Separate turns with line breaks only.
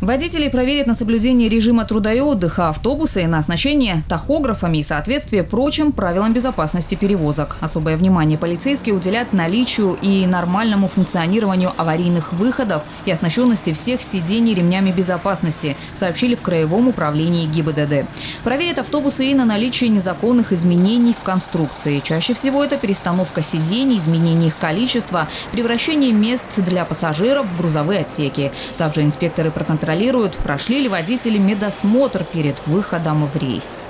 Водителей проверят на соблюдение режима труда и отдыха, автобусы на оснащение тахографами и соответствие прочим правилам безопасности перевозок. Особое внимание полицейские уделят наличию и нормальному функционированию аварийных выходов и оснащенности всех сидений ремнями безопасности, сообщили в Краевом управлении ГИБДД. Проверят автобусы и на наличие незаконных изменений в конструкции. Чаще всего это перестановка сидений, изменение их количества, превращение мест для пассажиров в грузовые отсеки. Также инспекторы проконтролируют контролируют, прошли ли водители медосмотр перед выходом в рейс.